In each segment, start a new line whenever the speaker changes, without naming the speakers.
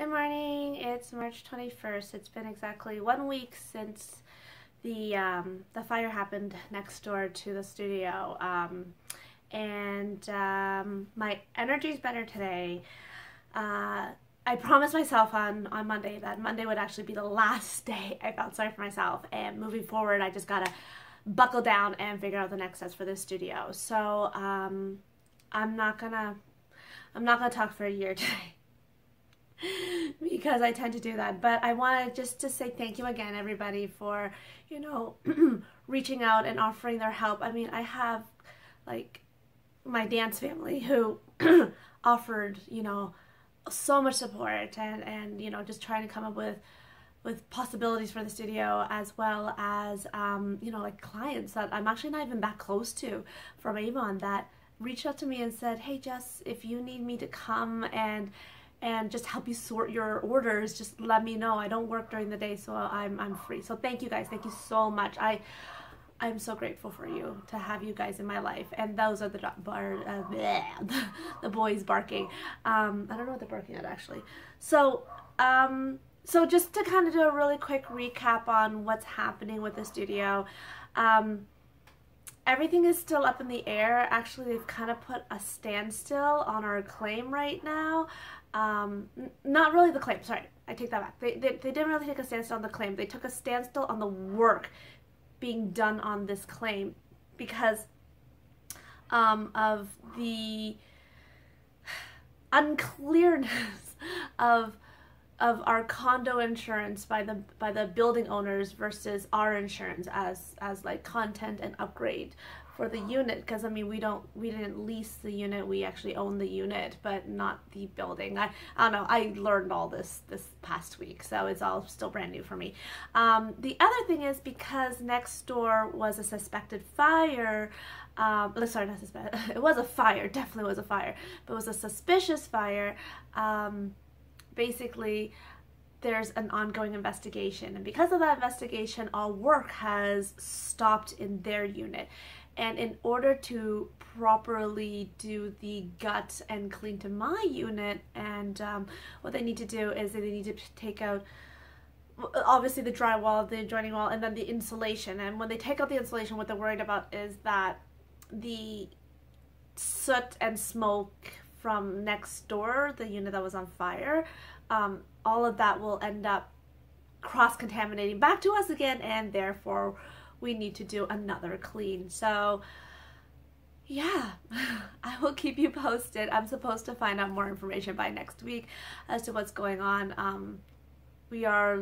Good morning. It's March 21st. It's been exactly one week since the um, the fire happened next door to the studio, um, and um, my energy's better today. Uh, I promised myself on on Monday that Monday would actually be the last day I felt sorry for myself, and moving forward, I just gotta buckle down and figure out the next steps for this studio. So um, I'm not gonna I'm not gonna talk for a year today because I tend to do that. But I wanted just to say thank you again, everybody, for, you know, reaching out and offering their help. I mean, I have like my dance family who offered, you know, so much support and, and, you know, just trying to come up with with possibilities for the studio as well as um, you know like clients that I'm actually not even that close to from Avon that reached out to me and said hey Jess if you need me to come and and just help you sort your orders, just let me know. I don't work during the day, so I'm, I'm free. So thank you guys. Thank you so much. I, I'm so grateful for you to have you guys in my life. And those are the bar, uh, bleh, the boys barking. Um, I don't know what they're barking at actually. So, um, so just to kind of do a really quick recap on what's happening with the studio. Um, everything is still up in the air. Actually, they've kind of put a standstill on our claim right now um, not really the claim, sorry, I take that back. They, they, they didn't really take a standstill on the claim. They took a standstill on the work being done on this claim because um, of the unclearness of of our condo insurance by the by the building owners versus our insurance as as like content and upgrade for the unit. Because I mean we don't we didn't lease the unit we actually own the unit but not the building. I, I don't know I learned all this this past week so it's all still brand new for me. Um, the other thing is because next door was a suspected fire um, sorry not suspect it was a fire definitely was a fire but it was a suspicious fire um, basically there's an ongoing investigation and because of that investigation all work has stopped in their unit and in order to properly do the gut and clean to my unit, and um, what they need to do is they need to take out obviously the drywall, the adjoining wall, and then the insulation. And when they take out the insulation, what they're worried about is that the soot and smoke from next door, the unit that was on fire, um, all of that will end up cross-contaminating back to us again, and therefore we need to do another clean. So yeah, I will keep you posted. I'm supposed to find out more information by next week as to what's going on. Um, we are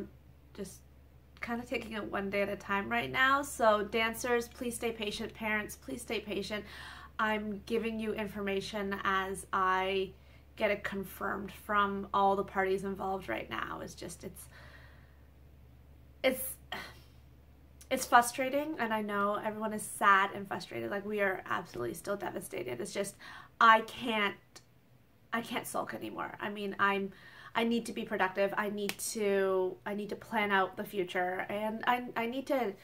just kind of taking it one day at a time right now. So dancers, please stay patient. Parents, please stay patient. I'm giving you information as I get it confirmed from all the parties involved right now. It's just, it's, it's, it's frustrating and I know everyone is sad and frustrated. Like we are absolutely still devastated. It's just I can't I can't sulk anymore. I mean, I'm I need to be productive. I need to I need to plan out the future and I I need to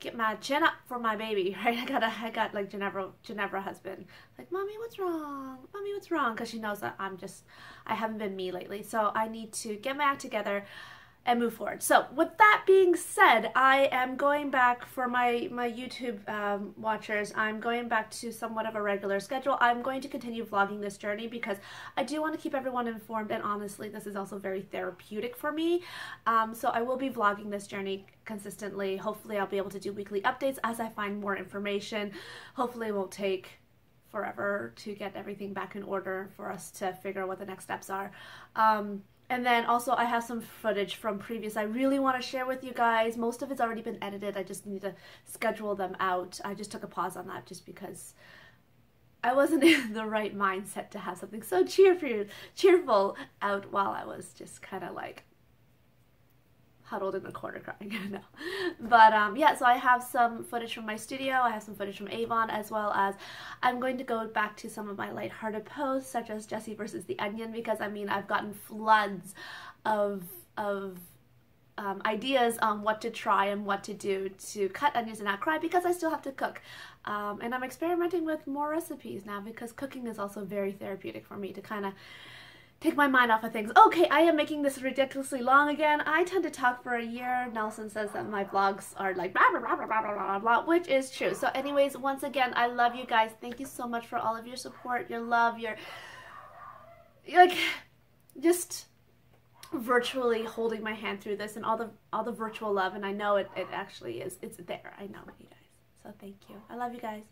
get my chin up for my baby, right? I got a, I got like Ginevra, Ginevra husband, like, mommy, what's wrong? Mommy, what's wrong? Because she knows that I'm just, I haven't been me lately. So I need to get my act together and move forward. So with that being said, I am going back for my, my YouTube um, watchers, I'm going back to somewhat of a regular schedule. I'm going to continue vlogging this journey because I do want to keep everyone informed and honestly this is also very therapeutic for me. Um, so I will be vlogging this journey consistently. Hopefully I'll be able to do weekly updates as I find more information. Hopefully it won't take forever to get everything back in order for us to figure out what the next steps are. Um, and then also I have some footage from previous I really want to share with you guys. Most of it's already been edited. I just need to schedule them out. I just took a pause on that just because I wasn't in the right mindset to have something so cheerful, cheerful out while I was just kind of like huddled in the corner crying. no. But um, yeah, so I have some footage from my studio. I have some footage from Avon as well as I'm going to go back to some of my lighthearted posts such as Jessie versus the Onion because I mean I've gotten floods of of um, ideas on what to try and what to do to cut onions and not cry because I still have to cook. Um, and I'm experimenting with more recipes now because cooking is also very therapeutic for me to kind of take my mind off of things. Okay, I am making this ridiculously long again. I tend to talk for a year. Nelson says that my vlogs are like blah, blah, blah, blah, blah, blah, blah, which is true. So anyways, once again, I love you guys. Thank you so much for all of your support, your love, your, like, just virtually holding my hand through this and all the all the virtual love and I know it, it actually is it's there. I know you guys. So thank you. I love you guys.